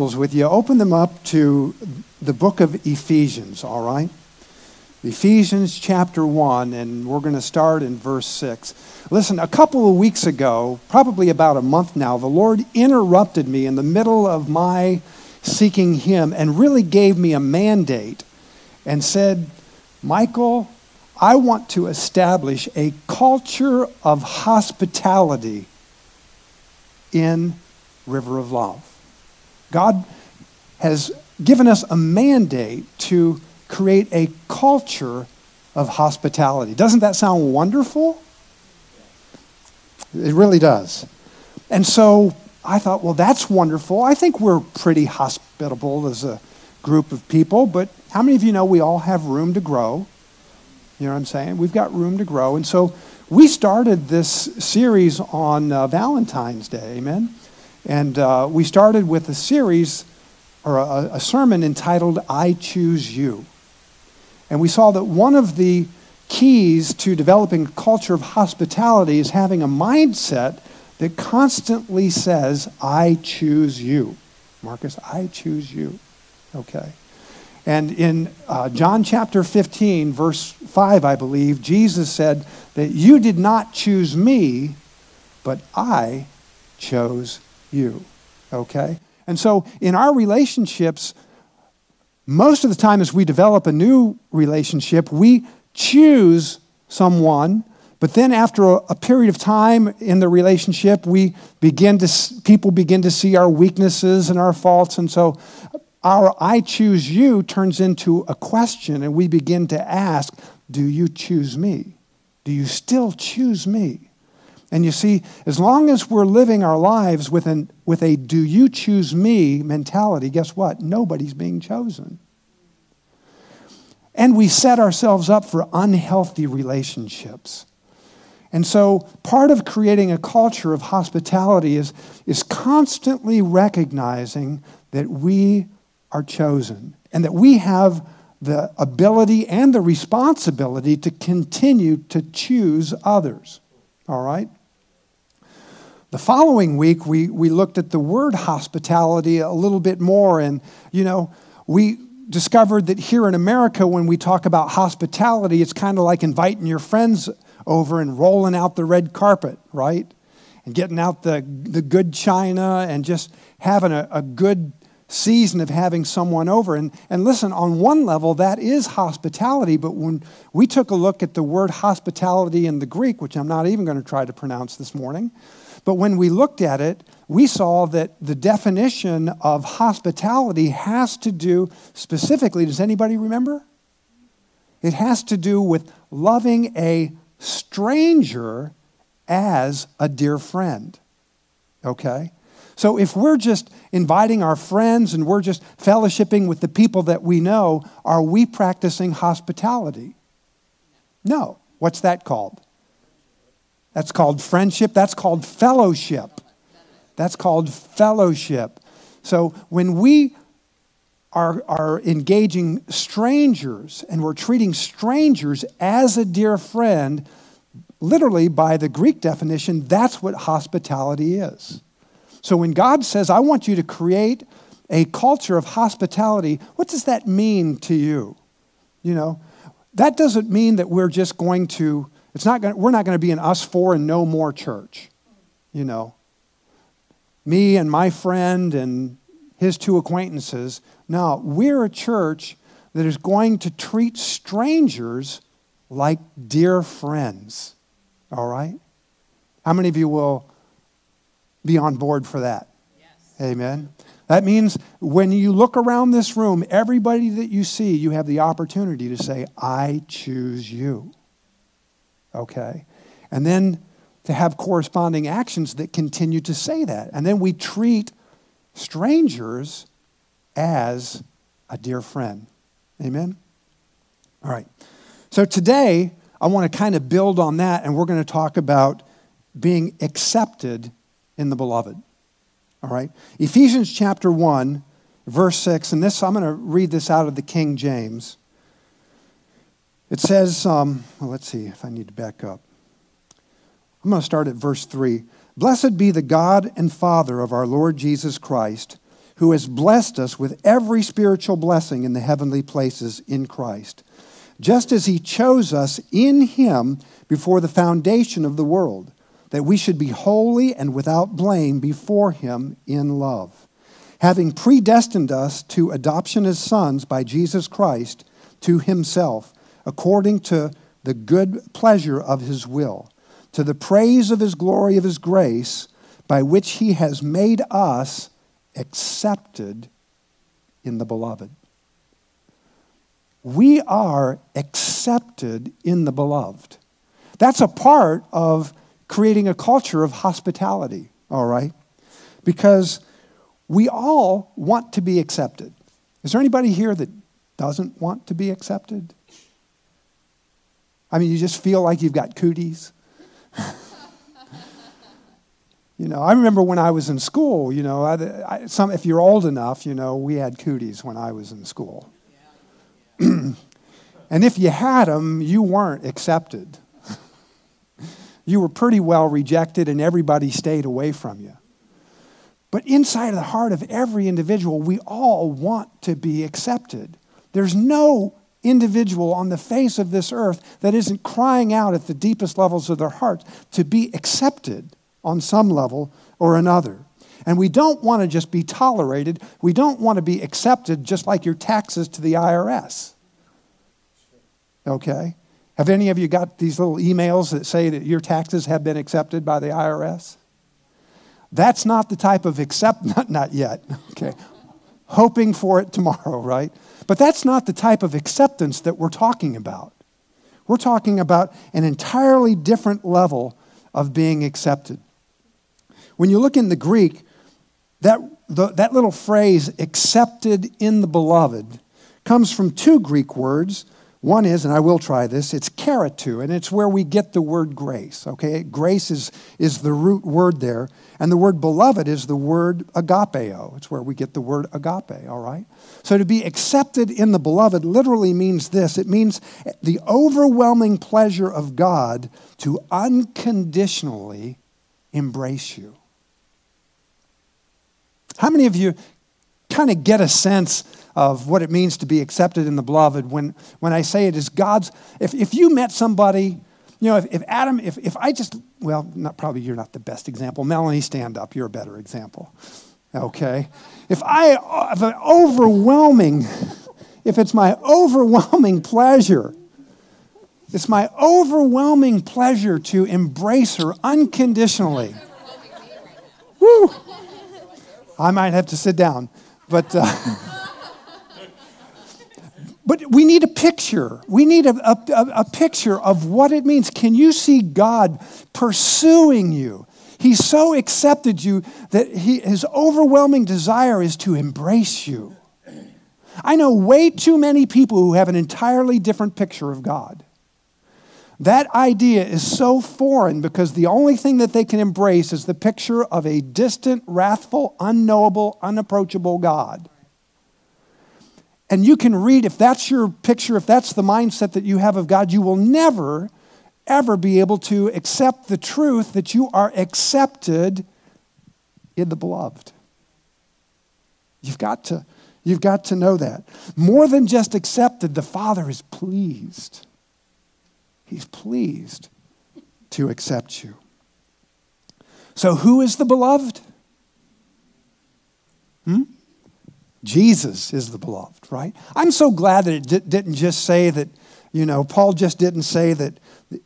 with you, open them up to the book of Ephesians, all right? Ephesians chapter 1, and we're going to start in verse 6. Listen, a couple of weeks ago, probably about a month now, the Lord interrupted me in the middle of my seeking Him and really gave me a mandate and said, Michael, I want to establish a culture of hospitality in River of Love. God has given us a mandate to create a culture of hospitality. Doesn't that sound wonderful? It really does. And so I thought, well, that's wonderful. I think we're pretty hospitable as a group of people, but how many of you know we all have room to grow? You know what I'm saying? We've got room to grow. And so we started this series on uh, Valentine's Day, amen? And uh, we started with a series or a, a sermon entitled I Choose You. And we saw that one of the keys to developing a culture of hospitality is having a mindset that constantly says, I choose you. Marcus, I choose you. Okay. And in uh, John chapter 15, verse 5, I believe, Jesus said that you did not choose me, but I chose you. Okay? And so in our relationships, most of the time as we develop a new relationship, we choose someone, but then after a, a period of time in the relationship, we begin to people begin to see our weaknesses and our faults, and so our I choose you turns into a question, and we begin to ask, Do you choose me? Do you still choose me? And you see, as long as we're living our lives with, an, with a do you choose me mentality, guess what? Nobody's being chosen. And we set ourselves up for unhealthy relationships. And so, part of creating a culture of hospitality is, is constantly recognizing that we are chosen and that we have the ability and the responsibility to continue to choose others. All right? The following week, we, we looked at the word hospitality a little bit more, and, you know, we discovered that here in America, when we talk about hospitality, it's kind of like inviting your friends over and rolling out the red carpet, right? And getting out the, the good china and just having a, a good season of having someone over. And, and listen, on one level, that is hospitality, but when we took a look at the word hospitality in the Greek, which I'm not even going to try to pronounce this morning, but when we looked at it, we saw that the definition of hospitality has to do specifically, does anybody remember? It has to do with loving a stranger as a dear friend. Okay? So if we're just inviting our friends and we're just fellowshipping with the people that we know, are we practicing hospitality? No. What's that called? That's called friendship. That's called fellowship. That's called fellowship. So when we are, are engaging strangers and we're treating strangers as a dear friend, literally by the Greek definition, that's what hospitality is. So when God says, I want you to create a culture of hospitality, what does that mean to you? You know, that doesn't mean that we're just going to it's not going we're not going to be an us four and no more church. You know, me and my friend and his two acquaintances. No, we're a church that is going to treat strangers like dear friends. All right? How many of you will be on board for that? Yes. Amen. That means when you look around this room, everybody that you see, you have the opportunity to say, I choose you okay? And then to have corresponding actions that continue to say that. And then we treat strangers as a dear friend. Amen? All right. So today, I want to kind of build on that, and we're going to talk about being accepted in the beloved. All right? Ephesians chapter 1, verse 6, and this, I'm going to read this out of the King James. It says, um, well, let's see if I need to back up. I'm going to start at verse 3. Blessed be the God and Father of our Lord Jesus Christ, who has blessed us with every spiritual blessing in the heavenly places in Christ, just as he chose us in him before the foundation of the world, that we should be holy and without blame before him in love, having predestined us to adoption as sons by Jesus Christ to himself, according to the good pleasure of his will, to the praise of his glory of his grace, by which he has made us accepted in the beloved. We are accepted in the beloved. That's a part of creating a culture of hospitality, all right? Because we all want to be accepted. Is there anybody here that doesn't want to be accepted? I mean, you just feel like you've got cooties. You know, I remember when I was in school, you know, I, I, some, if you're old enough, you know, we had cooties when I was in school. and if you had them, you weren't accepted. you were pretty well rejected, and everybody stayed away from you. But inside of the heart of every individual, we all want to be accepted. There's no individual on the face of this earth that isn't crying out at the deepest levels of their heart to be accepted on some level or another. And we don't want to just be tolerated. We don't want to be accepted just like your taxes to the IRS. Okay? Have any of you got these little emails that say that your taxes have been accepted by the IRS? That's not the type of accept, not, not yet, okay? Hoping for it tomorrow, right? But that's not the type of acceptance that we're talking about. We're talking about an entirely different level of being accepted. When you look in the Greek, that, the, that little phrase, accepted in the beloved, comes from two Greek words. One is, and I will try this, it's charitou, and it's where we get the word grace, okay? Grace is, is the root word there. And the word beloved is the word agapeo. It's where we get the word agape, all right? So to be accepted in the beloved literally means this it means the overwhelming pleasure of God to unconditionally embrace you. How many of you kind of get a sense of what it means to be accepted in the beloved when, when I say it is God's? If, if you met somebody, you know, if, if Adam, if, if I just, well, not, probably you're not the best example. Melanie, stand up. You're a better example. Okay? If I, if an overwhelming, if it's my overwhelming pleasure, it's my overwhelming pleasure to embrace her unconditionally. Woo! I might have to sit down. But, uh, but we need a picture. We need a, a, a picture of what it means. Can you see God pursuing you? He's so accepted you that he, his overwhelming desire is to embrace you. I know way too many people who have an entirely different picture of God. That idea is so foreign because the only thing that they can embrace is the picture of a distant, wrathful, unknowable, unapproachable God. And you can read, if that's your picture, if that's the mindset that you have of God, you will never, ever be able to accept the truth that you are accepted in the beloved. You've got to, you've got to know that. More than just accepted, the Father is pleased. He's pleased to accept you. So, who is the beloved? Hmm? Jesus is the beloved, right? I'm so glad that it di- didn't just say that, you know, Paul just didn't say that,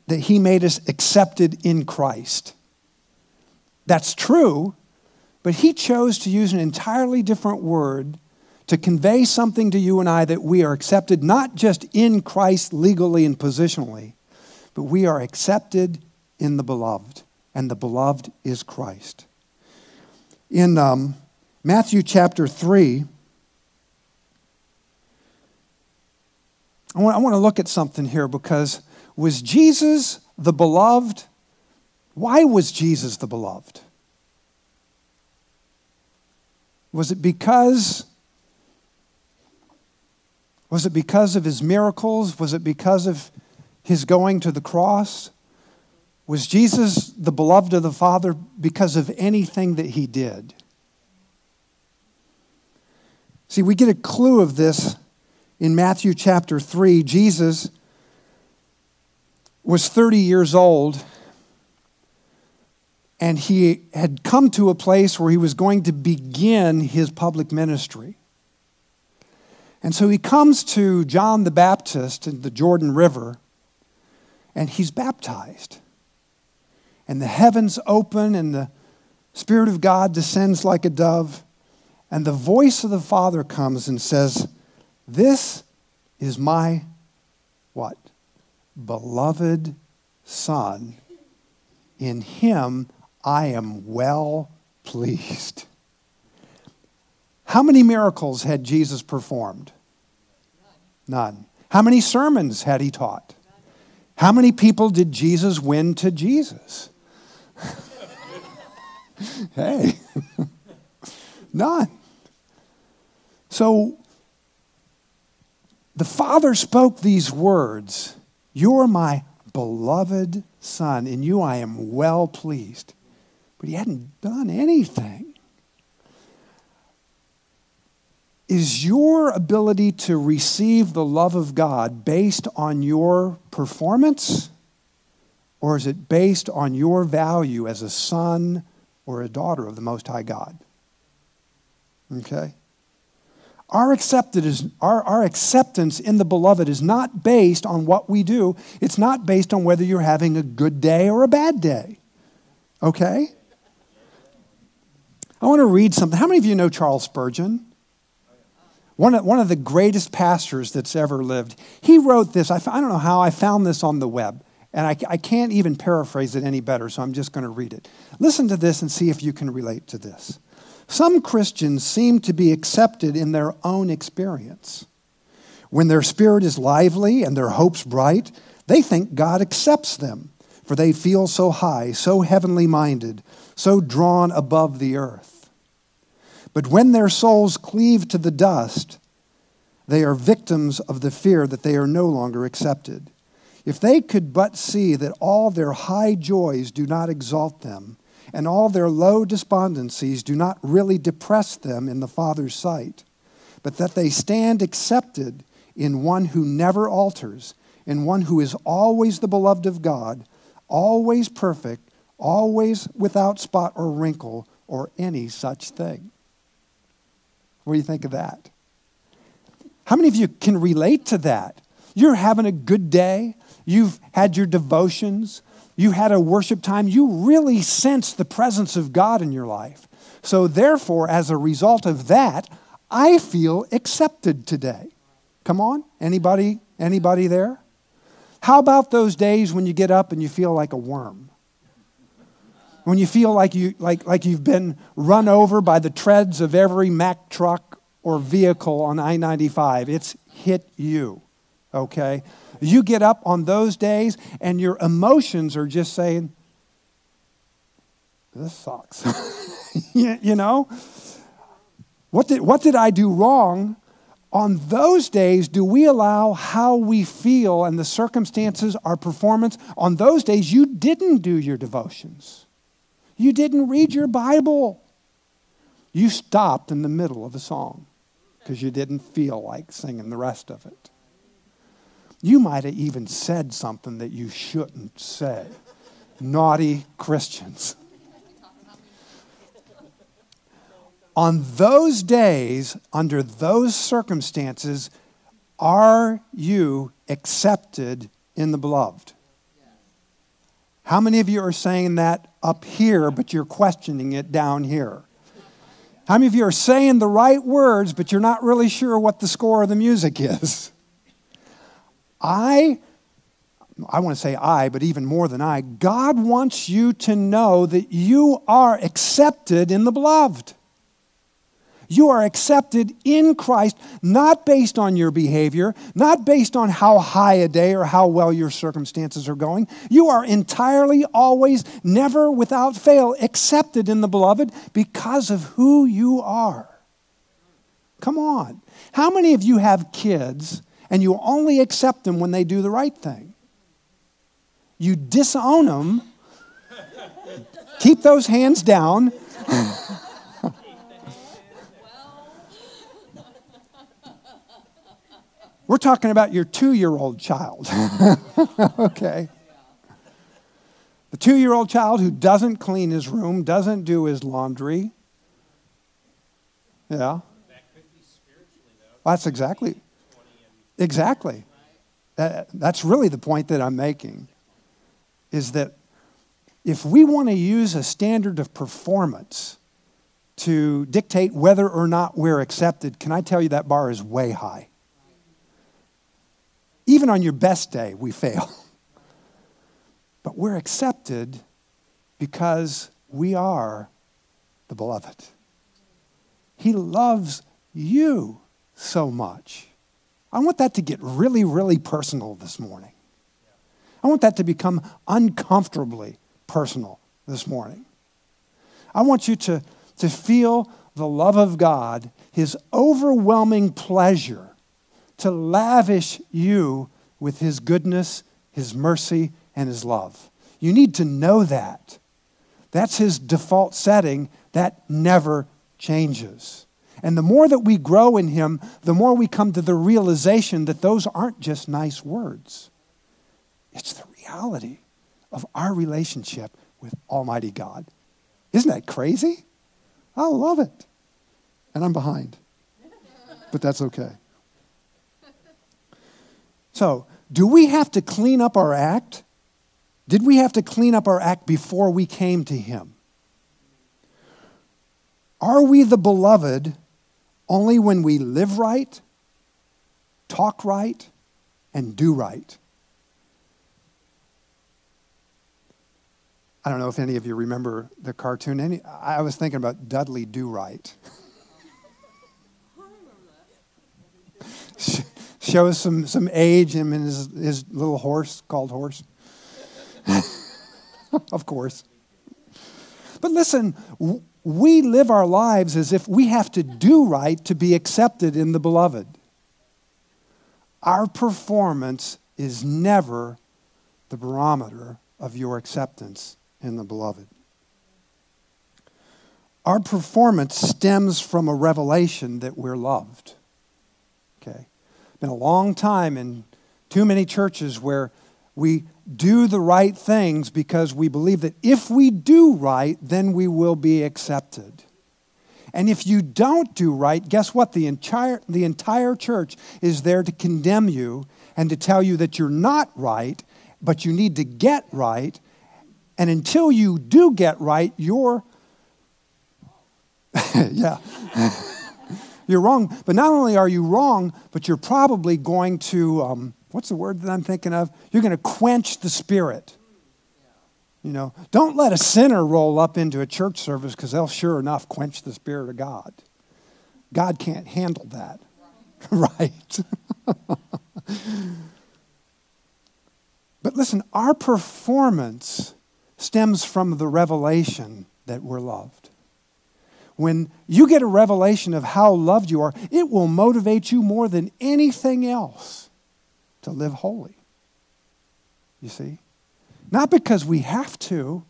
that he made us accepted in Christ. That's true, but he chose to use an entirely different word to convey something to you and I that we are accepted not just in Christ legally and positionally, but we are accepted in the beloved, and the beloved is Christ. In um, Matthew chapter 3, I want, I want to look at something here because was Jesus the beloved? Why was Jesus the beloved? Was it because was it because of his miracles? Was it because of his going to the cross? Was Jesus the beloved of the Father because of anything that he did? See, we get a clue of this in Matthew chapter 3. Jesus was 30 years old and he had come to a place where he was going to begin his public ministry. And so he comes to John the Baptist in the Jordan River and he's baptized. And the heavens open and the Spirit of God descends like a dove. And the voice of the Father comes and says, This is my what? Beloved Son. In him I am well pleased. How many miracles had Jesus performed? None. How many sermons had he taught? How many people did Jesus win to Jesus? hey, none. So the Father spoke these words You're my beloved Son, in you I am well pleased. But he hadn't done anything. Is your ability to receive the love of God based on your performance? Or is it based on your value as a son or a daughter of the Most High God? Okay? Our, is, our, our acceptance in the beloved is not based on what we do. It's not based on whether you're having a good day or a bad day. Okay? I want to read something. How many of you know Charles Spurgeon? One of, one of the greatest pastors that's ever lived. He wrote this. I, I don't know how I found this on the web, and I, I can't even paraphrase it any better, so I'm just going to read it. Listen to this and see if you can relate to this. Some Christians seem to be accepted in their own experience. When their spirit is lively and their hopes bright, they think God accepts them, for they feel so high, so heavenly minded, so drawn above the earth. But when their souls cleave to the dust, they are victims of the fear that they are no longer accepted. If they could but see that all their high joys do not exalt them, and all their low despondencies do not really depress them in the Father's sight, but that they stand accepted in one who never alters, in one who is always the beloved of God, always perfect, always without spot or wrinkle or any such thing. What do you think of that? How many of you can relate to that? You're having a good day. You've had your devotions. You had a worship time. You really sense the presence of God in your life. So, therefore, as a result of that, I feel accepted today. Come on, anybody, anybody there? How about those days when you get up and you feel like a worm? when you feel like, you, like, like you've been run over by the treads of every Mack truck or vehicle on I 95, it's hit you, okay? You get up on those days and your emotions are just saying, this sucks. you know? What did, what did I do wrong? On those days, do we allow how we feel and the circumstances, our performance? On those days, you didn't do your devotions. You didn't read your Bible. You stopped in the middle of a song because you didn't feel like singing the rest of it. You might have even said something that you shouldn't say. Naughty Christians. On those days, under those circumstances, are you accepted in the beloved? How many of you are saying that up here, but you're questioning it down here? How many of you are saying the right words, but you're not really sure what the score of the music is? I, I want to say I, but even more than I, God wants you to know that you are accepted in the beloved. You are accepted in Christ, not based on your behavior, not based on how high a day or how well your circumstances are going. You are entirely, always, never, without fail, accepted in the beloved because of who you are. Come on. How many of you have kids and you only accept them when they do the right thing? You disown them, keep those hands down. We're talking about your two year old child. okay. The two year old child who doesn't clean his room, doesn't do his laundry. Yeah. That could be Well, that's exactly. Exactly. That, that's really the point that I'm making. Is that if we want to use a standard of performance to dictate whether or not we're accepted, can I tell you that bar is way high? Even on your best day, we fail. But we're accepted because we are the beloved. He loves you so much. I want that to get really, really personal this morning. I want that to become uncomfortably personal this morning. I want you to, to feel the love of God, His overwhelming pleasure to lavish you with His goodness, His mercy, and His love. You need to know that. That's His default setting. That never changes. And the more that we grow in Him, the more we come to the realization that those aren't just nice words. It's the reality of our relationship with Almighty God. Isn't that crazy? I love it. And I'm behind. But that's okay. So, do we have to clean up our act? Did we have to clean up our act before we came to Him? Are we the beloved only when we live right, talk right, and do right? I don't know if any of you remember the cartoon. Any, I was thinking about Dudley Do Right. Shows some, some age him and his, his little horse called Horse. of course. But listen, we live our lives as if we have to do right to be accepted in the beloved. Our performance is never the barometer of your acceptance in the beloved. Our performance stems from a revelation that we're loved. Okay? Been a long time in too many churches where we do the right things because we believe that if we do right, then we will be accepted. And if you don't do right, guess what? The entire, the entire church is there to condemn you and to tell you that you're not right, but you need to get right. And until you do get right, you're, yeah, you're wrong. But not only are you wrong, but you're probably going to, um, what's the word that I'm thinking of? You're going to quench the spirit. You know, don't let a sinner roll up into a church service because they'll sure enough quench the spirit of God. God can't handle that. right. but listen, our performance stems from the revelation that we're loved. When you get a revelation of how loved you are, it will motivate you more than anything else to live holy. You see? Not because we have to,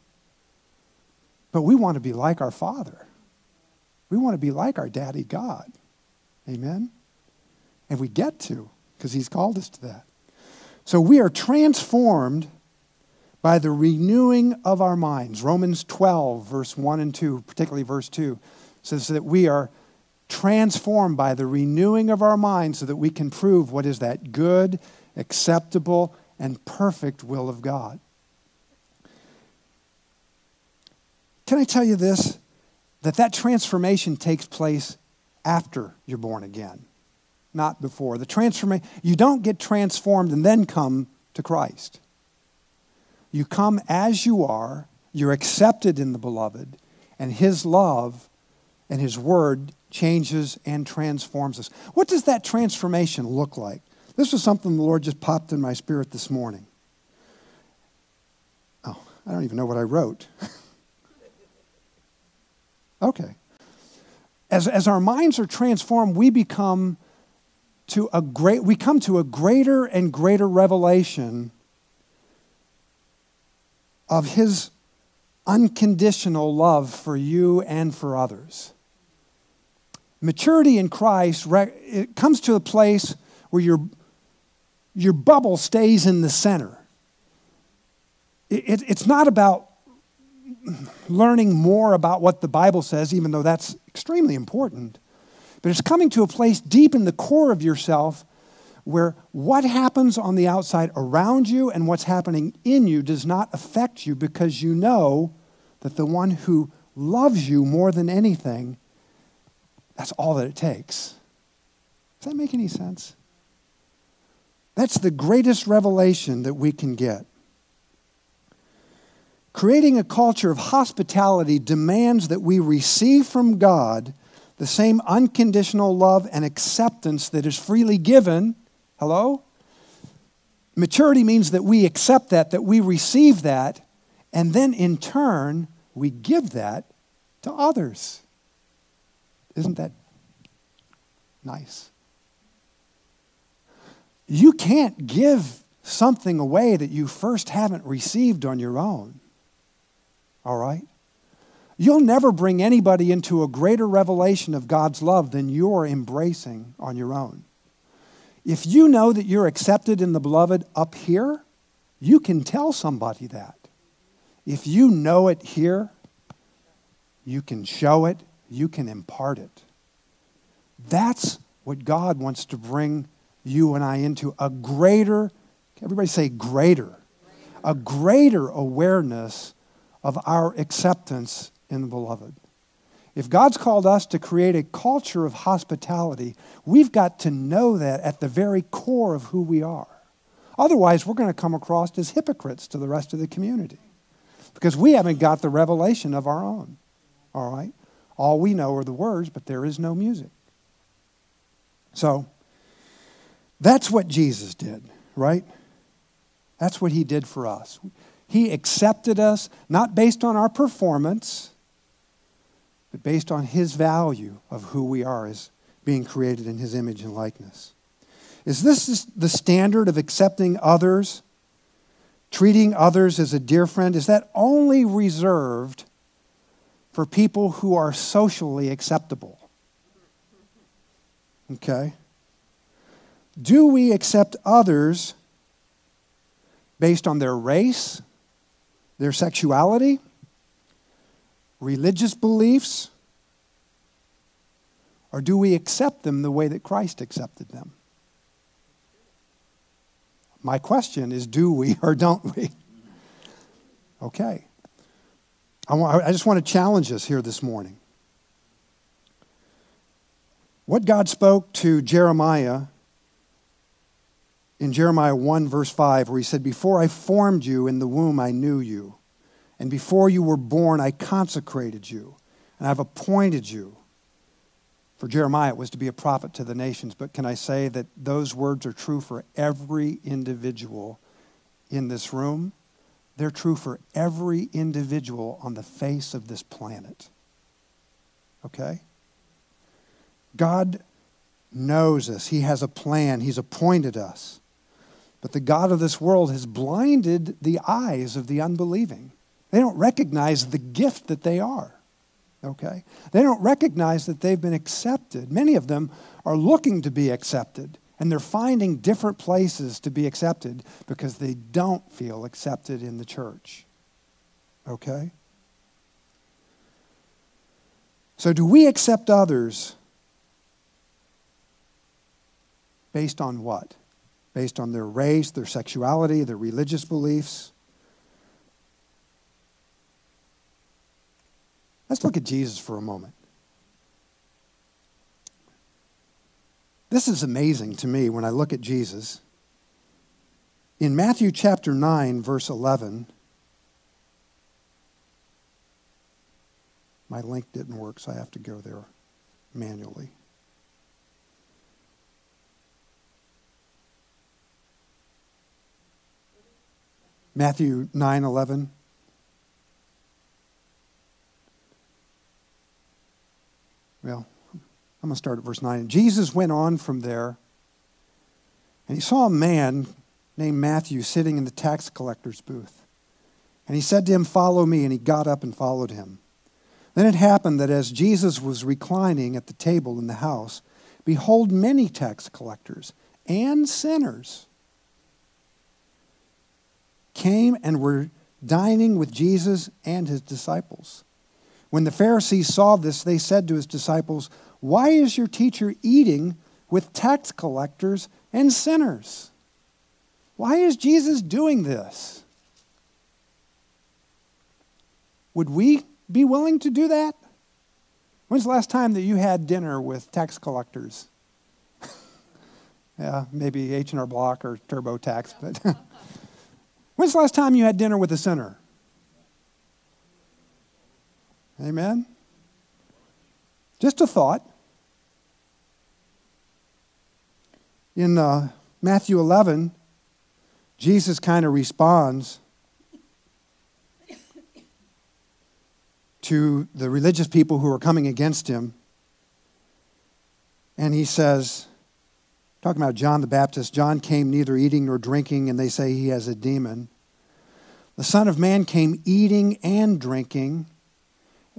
but we want to be like our Father. We want to be like our Daddy God. Amen? And we get to, because He's called us to that. So we are transformed by the renewing of our minds. Romans 12, verse 1 and 2, particularly verse 2, says that we are transformed by the renewing of our minds so that we can prove what is that good acceptable, and perfect will of God. Can I tell you this? That that transformation takes place after you're born again, not before. The transformation, you don't get transformed and then come to Christ. You come as you are, you're accepted in the beloved, and his love and his word changes and transforms us. What does that transformation look like? This was something the Lord just popped in my spirit this morning. Oh, I don't even know what I wrote. okay. As, as our minds are transformed, we become to a great we come to a greater and greater revelation of his unconditional love for you and for others. Maturity in Christ it comes to a place where you're your bubble stays in the center. It, it, it's not about learning more about what the Bible says, even though that's extremely important, but it's coming to a place deep in the core of yourself where what happens on the outside around you and what's happening in you does not affect you because you know that the one who loves you more than anything, that's all that it takes. Does that make any sense? That's the greatest revelation that we can get. Creating a culture of hospitality demands that we receive from God the same unconditional love and acceptance that is freely given. Hello? Maturity means that we accept that, that we receive that, and then in turn, we give that to others. Isn't that nice? You can't give something away that you first haven't received on your own. All right? You'll never bring anybody into a greater revelation of God's love than you're embracing on your own. If you know that you're accepted in the beloved up here, you can tell somebody that. If you know it here, you can show it, you can impart it. That's what God wants to bring you and I into a greater, everybody say greater, a greater awareness of our acceptance in the beloved. If God's called us to create a culture of hospitality, we've got to know that at the very core of who we are. Otherwise, we're going to come across as hypocrites to the rest of the community because we haven't got the revelation of our own. All right? All we know are the words, but there is no music. So, that's what Jesus did, right? That's what he did for us. He accepted us not based on our performance, but based on his value of who we are as being created in his image and likeness. Is this the standard of accepting others, treating others as a dear friend? Is that only reserved for people who are socially acceptable? Okay. Do we accept others based on their race, their sexuality, religious beliefs, or do we accept them the way that Christ accepted them? My question is do we or don't we? Okay. I, want, I just want to challenge us here this morning. What God spoke to Jeremiah in Jeremiah 1, verse 5, where he said, Before I formed you in the womb, I knew you. And before you were born, I consecrated you. And I've appointed you. For Jeremiah, it was to be a prophet to the nations. But can I say that those words are true for every individual in this room? They're true for every individual on the face of this planet. Okay? God knows us, He has a plan, He's appointed us. But the God of this world has blinded the eyes of the unbelieving. They don't recognize the gift that they are. Okay? They don't recognize that they've been accepted. Many of them are looking to be accepted, and they're finding different places to be accepted because they don't feel accepted in the church. Okay? So, do we accept others based on what? Based on their race, their sexuality, their religious beliefs. Let's look at Jesus for a moment. This is amazing to me when I look at Jesus. In Matthew chapter 9, verse 11, my link didn't work, so I have to go there manually. Matthew 9 11. Well, I'm going to start at verse 9. Jesus went on from there, and he saw a man named Matthew sitting in the tax collector's booth. And he said to him, Follow me. And he got up and followed him. Then it happened that as Jesus was reclining at the table in the house, behold, many tax collectors and sinners came and were dining with Jesus and his disciples. When the Pharisees saw this, they said to his disciples, Why is your teacher eating with tax collectors and sinners? Why is Jesus doing this? Would we be willing to do that? When's the last time that you had dinner with tax collectors? yeah, maybe H&R Block or TurboTax, but when's the last time you had dinner with a sinner? Amen? Just a thought. In uh, Matthew 11, Jesus kind of responds to the religious people who are coming against him. And he says, talking about John the Baptist, John came neither eating nor drinking, and they say he has a demon. The Son of Man came eating and drinking,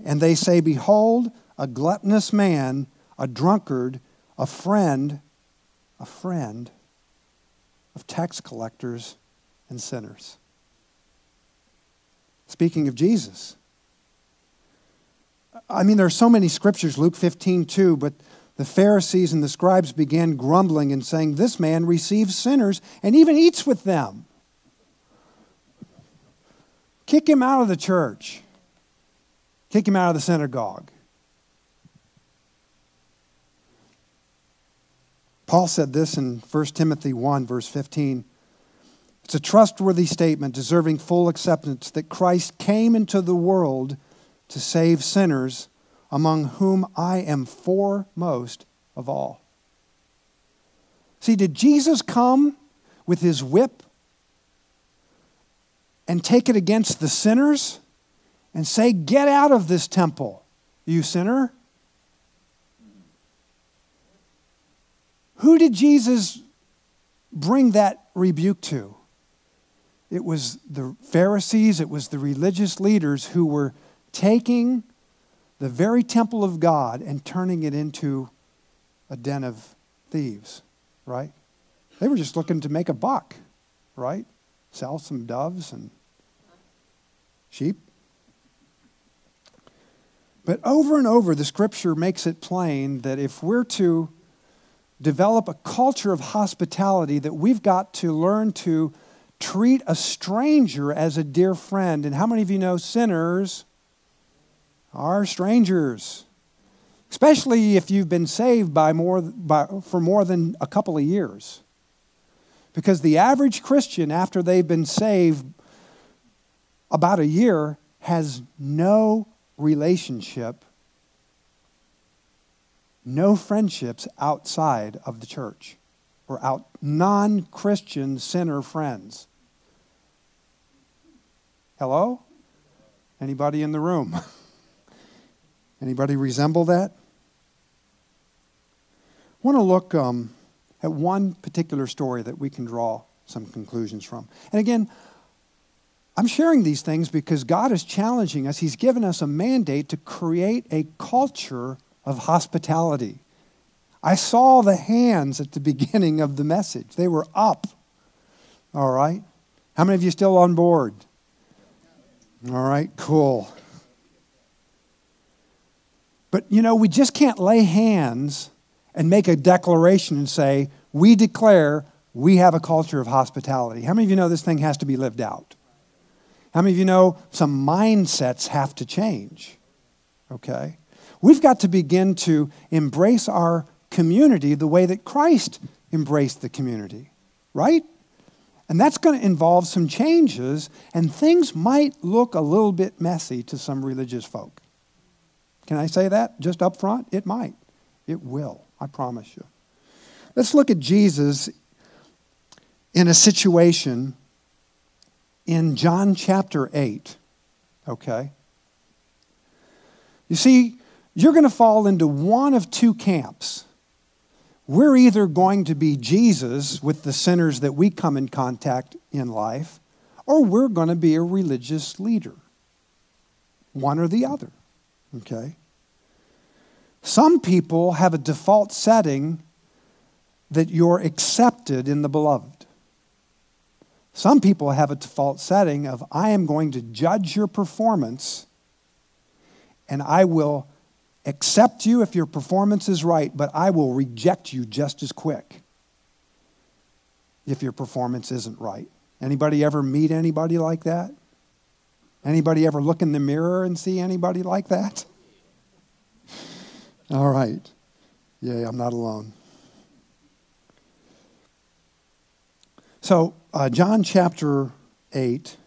and they say, Behold, a gluttonous man, a drunkard, a friend, a friend of tax collectors and sinners. Speaking of Jesus. I mean, there are so many scriptures, Luke 15, too, but the Pharisees and the scribes began grumbling and saying, This man receives sinners and even eats with them. Kick him out of the church, kick him out of the synagogue. Paul said this in 1 Timothy 1, verse 15. It's a trustworthy statement deserving full acceptance that Christ came into the world to save sinners, among whom I am foremost of all. See, did Jesus come with his whip and take it against the sinners and say, Get out of this temple, you sinner? Who did Jesus bring that rebuke to? It was the Pharisees, it was the religious leaders who were taking the very temple of God and turning it into a den of thieves, right? They were just looking to make a buck, right? Sell some doves and sheep. But over and over, the scripture makes it plain that if we're to develop a culture of hospitality, that we've got to learn to treat a stranger as a dear friend. And how many of you know sinners are strangers? Especially if you've been saved by more, by, for more than a couple of years. Because the average Christian, after they've been saved about a year, has no relationship no friendships outside of the church or out non-Christian sinner friends. Hello? Anybody in the room? Anybody resemble that? I want to look um, at one particular story that we can draw some conclusions from. And again, I'm sharing these things because God is challenging us. He's given us a mandate to create a culture of hospitality. I saw the hands at the beginning of the message. They were up. All right? How many of you still on board? All right, cool. But you know, we just can't lay hands and make a declaration and say, we declare we have a culture of hospitality. How many of you know this thing has to be lived out? How many of you know some mindsets have to change? Okay? We've got to begin to embrace our community the way that Christ embraced the community, right? And that's going to involve some changes, and things might look a little bit messy to some religious folk. Can I say that just up front? It might. It will. I promise you. Let's look at Jesus in a situation in John chapter 8. Okay? You see, you're going to fall into one of two camps. We're either going to be Jesus with the sinners that we come in contact in life, or we're going to be a religious leader. One or the other. Okay? Some people have a default setting that you're accepted in the beloved. Some people have a default setting of I am going to judge your performance and I will accept you if your performance is right, but I will reject you just as quick if your performance isn't right. Anybody ever meet anybody like that? Anybody ever look in the mirror and see anybody like that? All right. Yeah, I'm not alone. So, uh, John chapter 8.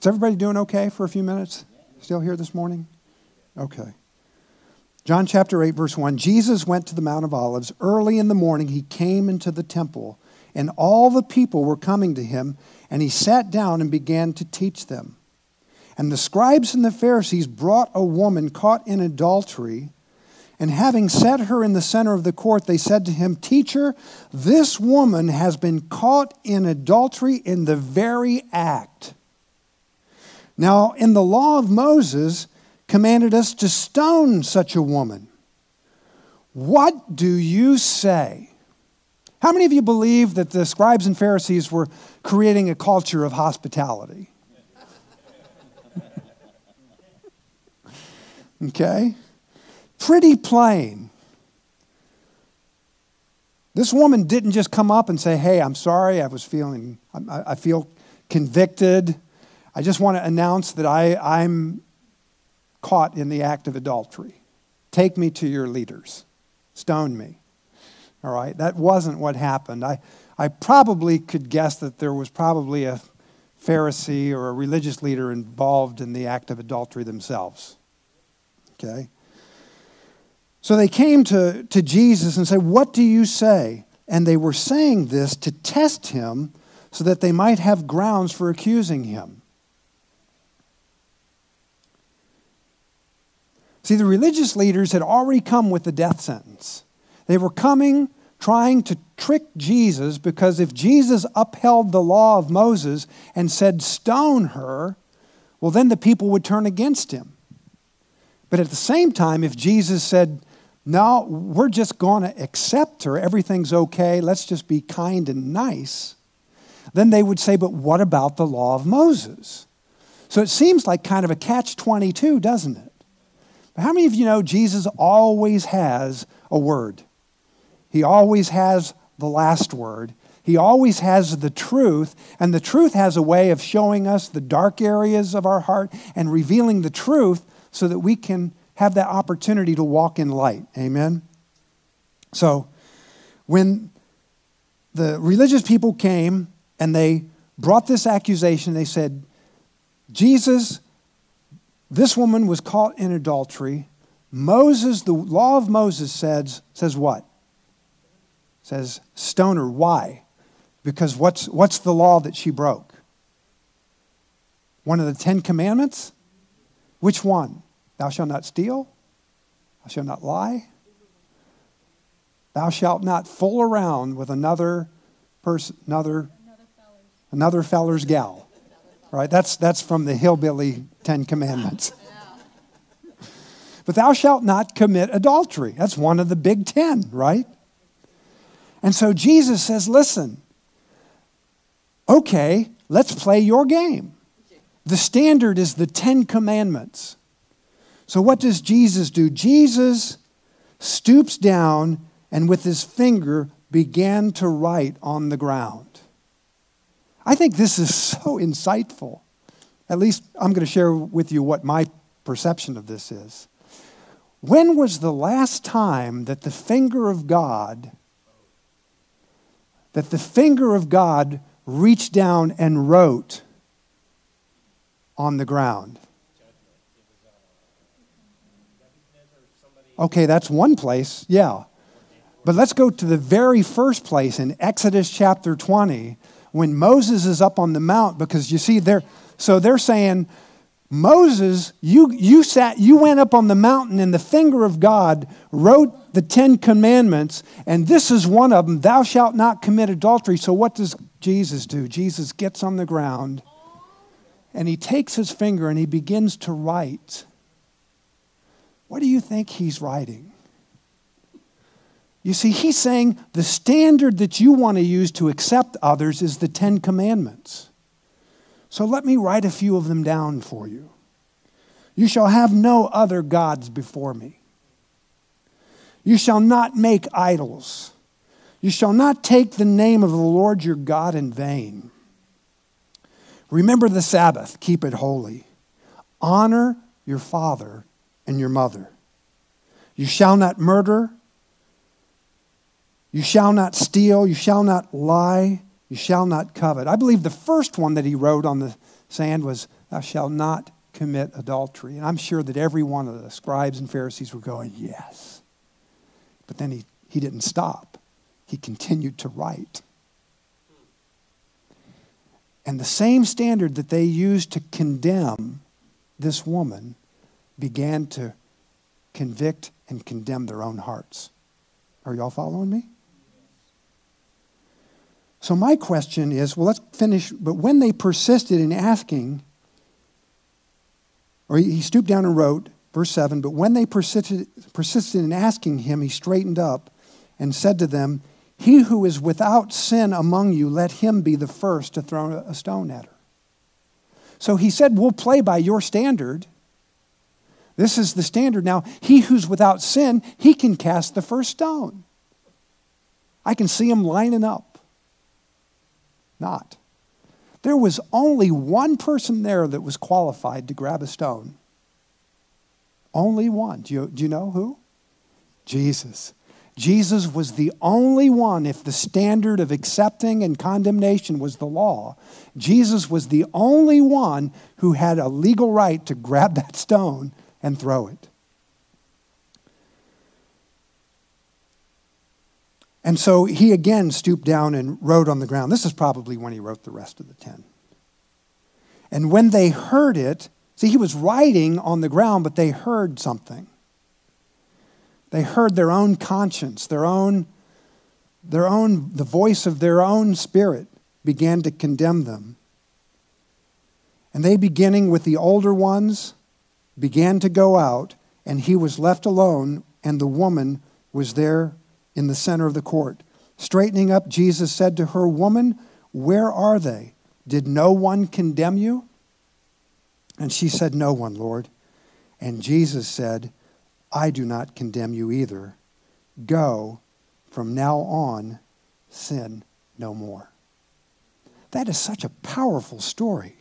Is everybody doing okay for a few minutes? Still here this morning? Okay. John chapter 8, verse 1 Jesus went to the Mount of Olives. Early in the morning, he came into the temple, and all the people were coming to him, and he sat down and began to teach them. And the scribes and the Pharisees brought a woman caught in adultery. And having set her in the center of the court, they said to him, Teacher, this woman has been caught in adultery in the very act. Now, in the law of Moses, commanded us to stone such a woman. What do you say? How many of you believe that the scribes and Pharisees were creating a culture of hospitality? okay? Pretty plain. This woman didn't just come up and say, Hey, I'm sorry, I was feeling, I, I feel convicted. I just want to announce that I, I'm caught in the act of adultery. Take me to your leaders. Stone me. All right, that wasn't what happened. I, I probably could guess that there was probably a Pharisee or a religious leader involved in the act of adultery themselves. Okay? So they came to, to Jesus and said, What do you say? And they were saying this to test him so that they might have grounds for accusing him. See, the religious leaders had already come with the death sentence. They were coming trying to trick Jesus because if Jesus upheld the law of Moses and said, stone her, well, then the people would turn against him. But at the same time, if Jesus said, no, we're just going to accept her, everything's okay, let's just be kind and nice, then they would say, but what about the law of Moses? So it seems like kind of a catch 22, doesn't it? But how many of you know Jesus always has a word? He always has the last word. He always has the truth, and the truth has a way of showing us the dark areas of our heart and revealing the truth so that we can have that opportunity to walk in light. Amen? So, when the religious people came and they brought this accusation, they said, Jesus this woman was caught in adultery. Moses, the law of Moses says, says what? Says stone her. Why? Because what's, what's the law that she broke? One of the Ten Commandments? Which one? Thou shalt not steal. Thou shalt not lie. Thou shalt not fool around with another person, another, another feller's gal. Right? That's, that's from the hillbilly Ten Commandments. But thou shalt not commit adultery. That's one of the big ten, right? And so Jesus says, listen, okay, let's play your game. The standard is the Ten Commandments. So what does Jesus do? Jesus stoops down and with his finger began to write on the ground. I think this is so insightful. At least I'm going to share with you what my perception of this is. When was the last time that the finger of God, that the finger of God reached down and wrote on the ground? Okay, that's one place, yeah. But let's go to the very first place in Exodus chapter 20 when Moses is up on the mount, because you see, they're, so they're saying, Moses, you, you, sat, you went up on the mountain and the finger of God wrote the Ten Commandments, and this is one of them Thou shalt not commit adultery. So, what does Jesus do? Jesus gets on the ground and he takes his finger and he begins to write. What do you think he's writing? You see, he's saying the standard that you want to use to accept others is the Ten Commandments. So let me write a few of them down for you. You shall have no other gods before me. You shall not make idols. You shall not take the name of the Lord your God in vain. Remember the Sabbath, keep it holy. Honor your father and your mother. You shall not murder. You shall not steal. You shall not lie. You shall not covet. I believe the first one that he wrote on the sand was, Thou shalt not commit adultery. And I'm sure that every one of the scribes and Pharisees were going, Yes. But then he, he didn't stop, he continued to write. And the same standard that they used to condemn this woman began to convict and condemn their own hearts. Are y'all following me? So, my question is well, let's finish. But when they persisted in asking, or he stooped down and wrote, verse 7 But when they persisted, persisted in asking him, he straightened up and said to them, He who is without sin among you, let him be the first to throw a stone at her. So he said, We'll play by your standard. This is the standard. Now, he who's without sin, he can cast the first stone. I can see him lining up. Not. There was only one person there that was qualified to grab a stone. Only one. Do you, do you know who? Jesus. Jesus was the only one, if the standard of accepting and condemnation was the law, Jesus was the only one who had a legal right to grab that stone and throw it. And so he again stooped down and wrote on the ground. This is probably when he wrote the rest of the ten. And when they heard it, see, he was writing on the ground, but they heard something. They heard their own conscience, their own, their own, the voice of their own spirit began to condemn them. And they, beginning with the older ones, began to go out, and he was left alone, and the woman was there in the center of the court. Straightening up, Jesus said to her, Woman, where are they? Did no one condemn you? And she said, No one, Lord. And Jesus said, I do not condemn you either. Go, from now on, sin no more. That is such a powerful story.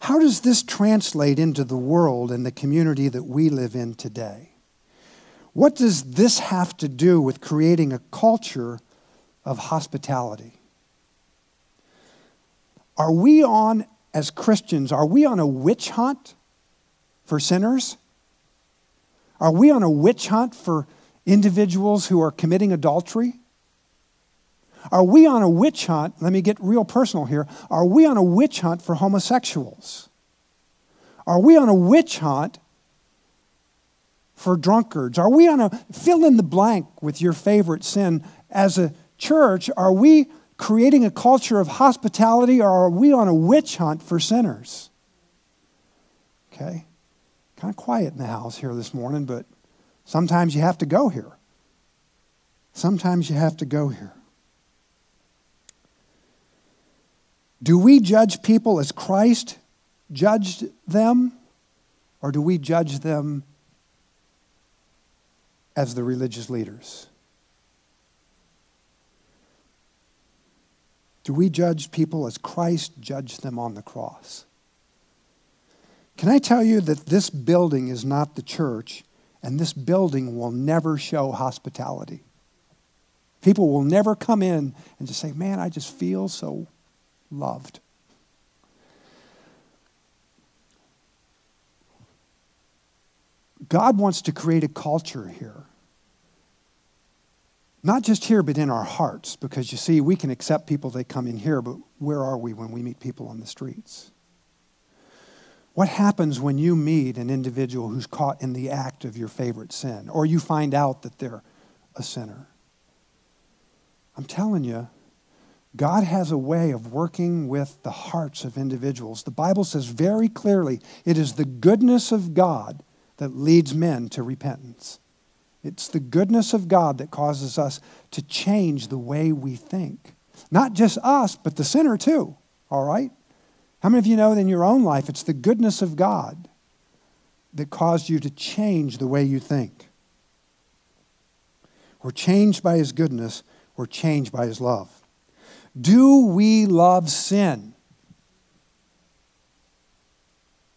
How does this translate into the world and the community that we live in today? What does this have to do with creating a culture of hospitality? Are we on, as Christians, are we on a witch hunt for sinners? Are we on a witch hunt for individuals who are committing adultery? Are we on a witch hunt? Let me get real personal here. Are we on a witch hunt for homosexuals? Are we on a witch hunt for drunkards? Are we on a fill in the blank with your favorite sin? As a church, are we creating a culture of hospitality or are we on a witch hunt for sinners? Okay. Kind of quiet in the house here this morning, but sometimes you have to go here. Sometimes you have to go here. Do we judge people as Christ judged them, or do we judge them as the religious leaders? Do we judge people as Christ judged them on the cross? Can I tell you that this building is not the church, and this building will never show hospitality? People will never come in and just say, Man, I just feel so loved. God wants to create a culture here. Not just here, but in our hearts, because you see, we can accept people that come in here, but where are we when we meet people on the streets? What happens when you meet an individual who's caught in the act of your favorite sin, or you find out that they're a sinner? I'm telling you, God has a way of working with the hearts of individuals. The Bible says very clearly it is the goodness of God that leads men to repentance. It's the goodness of God that causes us to change the way we think. Not just us, but the sinner too, all right? How many of you know in your own life it's the goodness of God that caused you to change the way you think? We're changed by His goodness, we're changed by His love. Do we love sin?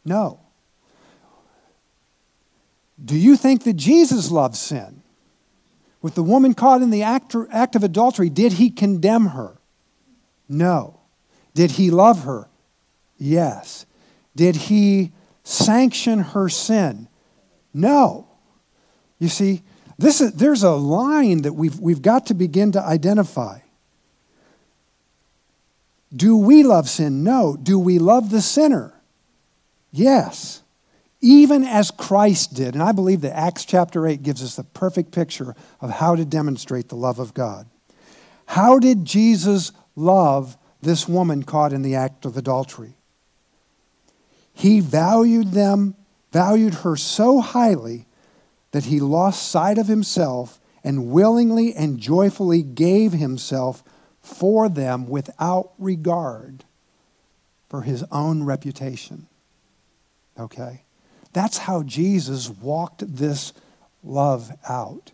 No. Do you think that Jesus loved sin? With the woman caught in the act, act of adultery, did he condemn her? No. Did he love her? Yes. Did he sanction her sin? No. You see, this is, there's a line that we've, we've got to begin to identify. Do we love sin? No. Do we love the sinner? Yes. Even as Christ did. And I believe that Acts chapter 8 gives us the perfect picture of how to demonstrate the love of God. How did Jesus love this woman caught in the act of adultery? He valued them, valued her so highly that he lost sight of himself and willingly and joyfully gave himself for them without regard for his own reputation. Okay? That's how Jesus walked this love out.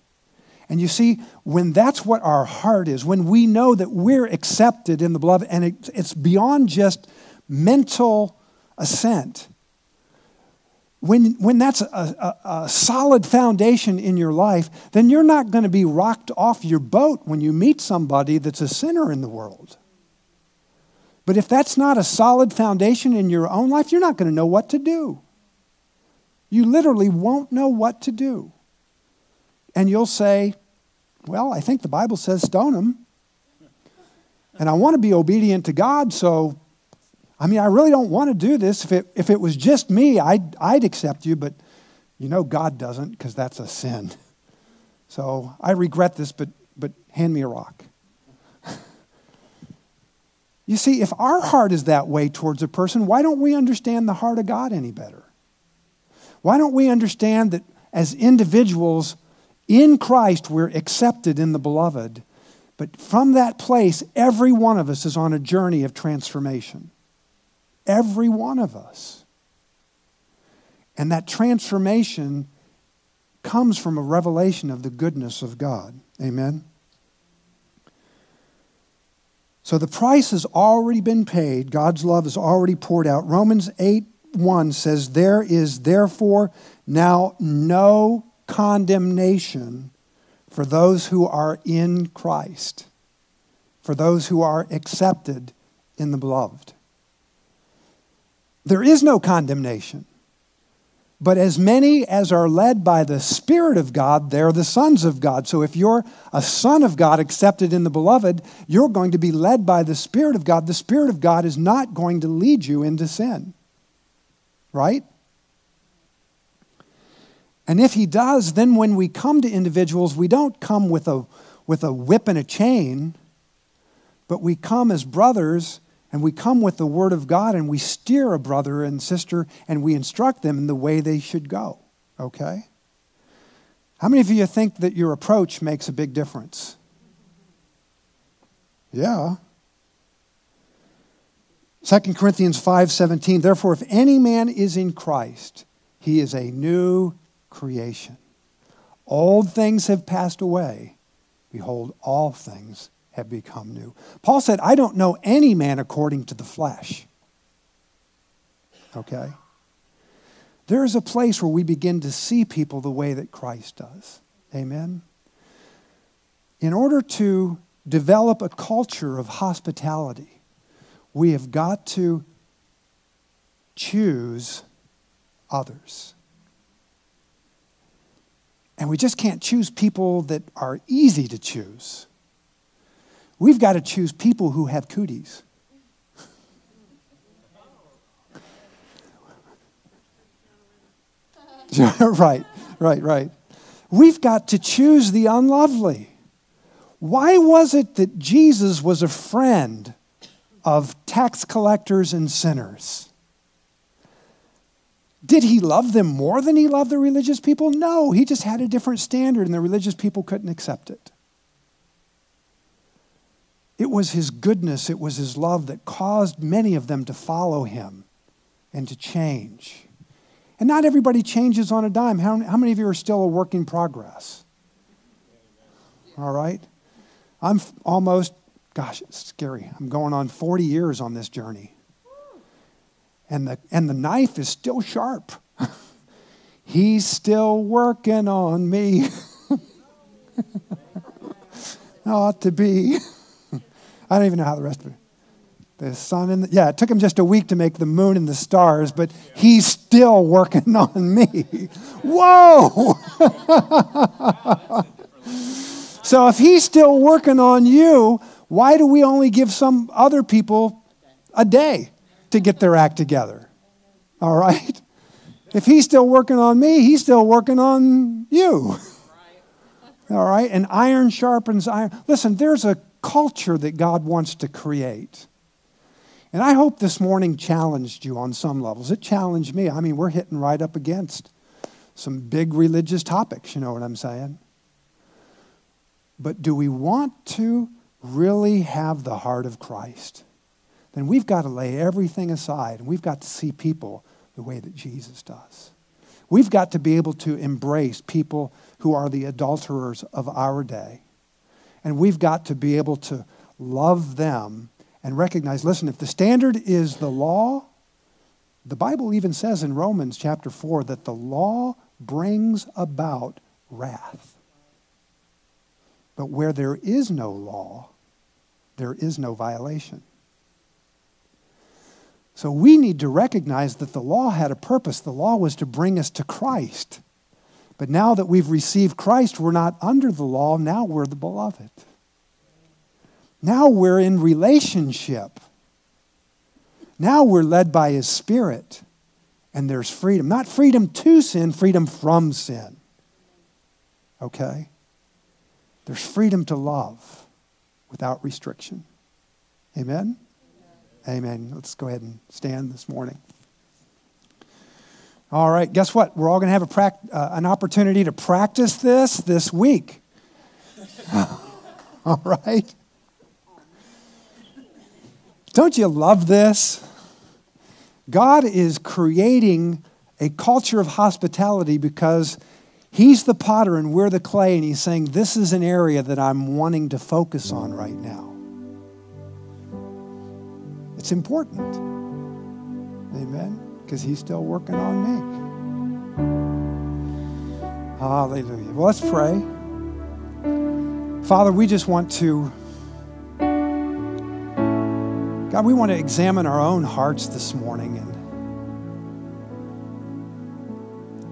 And you see, when that's what our heart is, when we know that we're accepted in the beloved, and it, it's beyond just mental assent, when, when that's a, a, a, solid foundation in your life, then you're not going to be rocked off your boat when you meet somebody that's a sinner in the world. But if that's not a solid foundation in your own life, you're not going to know what to do. You literally won't know what to do. And you'll say, Well, I think the Bible says stone him. And I want to be obedient to God, so I mean, I really don't want to do this. If it, if it was just me, I'd, I'd accept you, but you know God doesn't because that's a sin. So I regret this, but, but hand me a rock. you see, if our heart is that way towards a person, why don't we understand the heart of God any better? Why don't we understand that as individuals in Christ, we're accepted in the beloved? But from that place, every one of us is on a journey of transformation. Every one of us. And that transformation comes from a revelation of the goodness of God. Amen? So the price has already been paid. God's love is already poured out. Romans 8 1 says, There is therefore now no condemnation for those who are in Christ, for those who are accepted in the beloved. There is no condemnation. But as many as are led by the Spirit of God, they're the sons of God. So if you're a son of God accepted in the beloved, you're going to be led by the Spirit of God. The Spirit of God is not going to lead you into sin. Right? And if He does, then when we come to individuals, we don't come with a, with a whip and a chain, but we come as brothers and we come with the Word of God and we steer a brother and sister and we instruct them in the way they should go. Okay? How many of you think that your approach makes a big difference? Yeah. 2 Corinthians 5:17 Therefore if any man is in Christ he is a new creation. Old things have passed away behold all things have become new. Paul said, I don't know any man according to the flesh. Okay? There is a place where we begin to see people the way that Christ does. Amen? In order to develop a culture of hospitality, we have got to choose others. And we just can't choose people that are easy to choose. We've got to choose people who have cooties. right, right, right. We've got to choose the unlovely. Why was it that Jesus was a friend of tax collectors and sinners? Did he love them more than he loved the religious people? No, he just had a different standard, and the religious people couldn't accept it. It was his goodness, it was his love that caused many of them to follow him and to change. And not everybody changes on a dime. How, how many of you are still a work in progress? All right? I'm almost, gosh, it's scary. I'm going on 40 years on this journey. And the, and the knife is still sharp. He's still working on me. Ought to be. I don't even know how the rest of it. The sun and the, yeah, it took him just a week to make the moon and the stars, but he's still working on me. Whoa! so if he's still working on you, why do we only give some other people a day to get their act together? All right? If he's still working on me, he's still working on you. All right? And iron sharpens iron. Listen, there's a culture that God wants to create. And I hope this morning challenged you on some levels. It challenged me. I mean, we're hitting right up against some big religious topics, you know what I'm saying? But do we want to really have the heart of Christ? Then we've got to lay everything aside and we've got to see people the way that Jesus does. We've got to be able to embrace people who are the adulterers of our day and we've got to be able to love them and recognize listen, if the standard is the law, the Bible even says in Romans chapter 4 that the law brings about wrath. But where there is no law, there is no violation. So we need to recognize that the law had a purpose. The law was to bring us to Christ. But now that we've received Christ, we're not under the law. Now we're the beloved. Now we're in relationship. Now we're led by His Spirit. And there's freedom. Not freedom to sin, freedom from sin. Okay? There's freedom to love without restriction. Amen? Amen. Amen. Let's go ahead and stand this morning. All right, guess what? We're all going to have uh, an opportunity to practice this this week. all right? Don't you love this? God is creating a culture of hospitality because He's the potter and we're the clay, and He's saying, This is an area that I'm wanting to focus on right now. It's important. Amen because he's still working on me. Hallelujah. Well, let's pray. Father, we just want to, God, we want to examine our own hearts this morning and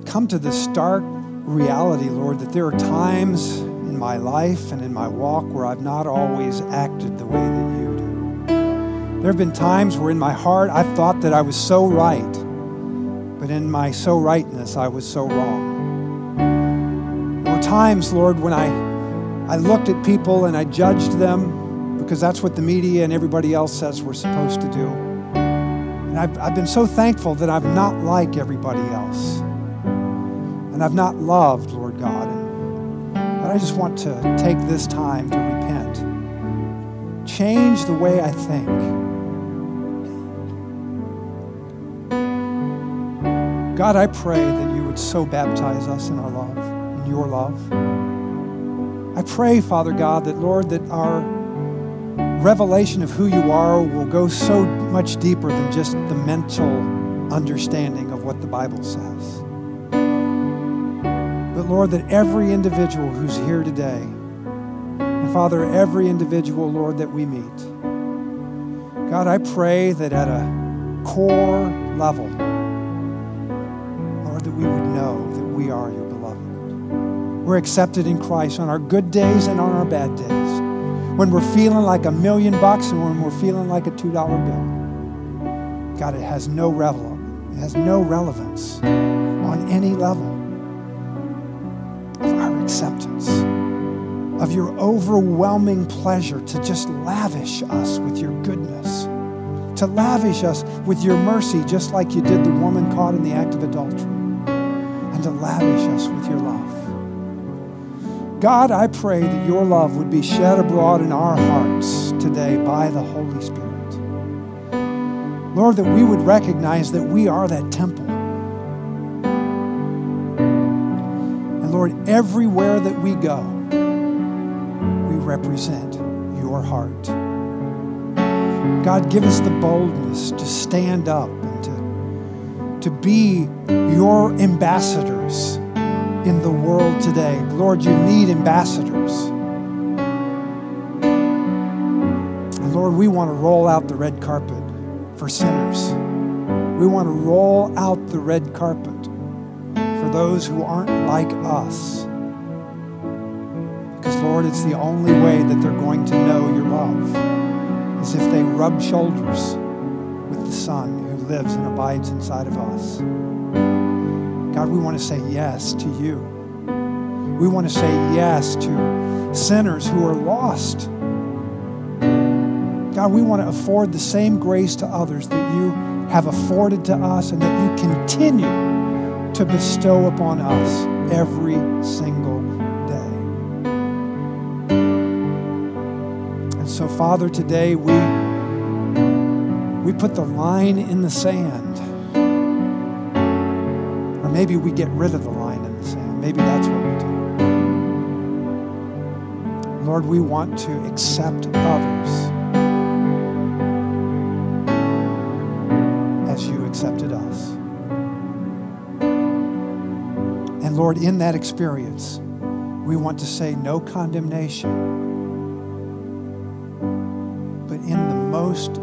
come to this stark reality, Lord, that there are times in my life and in my walk where I've not always acted the way that you do. There have been times where in my heart I've thought that I was so right but in my so rightness, I was so wrong. There were times, Lord, when I, I looked at people and I judged them because that's what the media and everybody else says we're supposed to do. And I've, I've been so thankful that I'm not like everybody else. And I've not loved, Lord God. But I just want to take this time to repent, change the way I think God, I pray that you would so baptize us in our love, in your love. I pray, Father God, that, Lord, that our revelation of who you are will go so much deeper than just the mental understanding of what the Bible says. Lord, that every individual who's here today, and Father, every individual, Lord, that we meet, God, I pray that at a core level, Lord, that we would know that we are your beloved. We're accepted in Christ on our good days and on our bad days. When we're feeling like a million bucks and when we're feeling like a $2 bill. God, it has no relevance. It has no relevance on any level of your overwhelming pleasure to just lavish us with your goodness to lavish us with your mercy, just like you did the woman caught in the act of adultery, and to lavish us with your love. God, I pray that your love would be shed abroad in our hearts today by the Holy Spirit. Lord, that we would recognize that we are that temple. And Lord, everywhere that we go, represent your heart. God, give us the boldness to stand up and to, to be your ambassadors in the world today. Lord, you need ambassadors. And Lord, we want to roll out the red carpet for sinners. We want to roll out the red carpet for those who aren't like us. Lord, it's the only way that they're going to know your love is if they rub shoulders with the Son who lives and abides inside of us. God, we want to say yes to you. We want to say yes to sinners who are lost God, we want to afford the same grace to others that you have afforded to us and that you continue to bestow upon us every single so, Father, today we, we put the line in the sand. Or maybe we get rid of the line in the sand. Maybe that's what we do. Lord, we want to accept others as you accepted us. And Lord, in that experience, we want to say no condemnation, most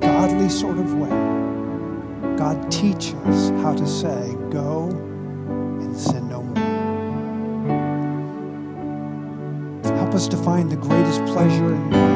godly sort of way, God teach us how to say, go and sin no more. Help us to find the greatest pleasure in